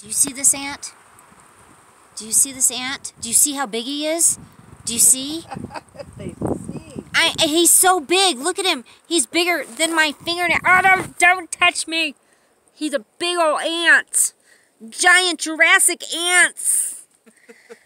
Do you see this ant? Do you see this ant? Do you see how big he is? Do you see? see. I, he's so big. Look at him. He's bigger than my fingernail. Oh, don't, don't touch me. He's a big old ant. Giant Jurassic ants.